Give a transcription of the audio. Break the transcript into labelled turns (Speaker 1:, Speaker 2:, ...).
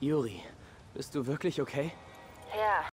Speaker 1: Yuri, bist du wirklich okay?
Speaker 2: Ja,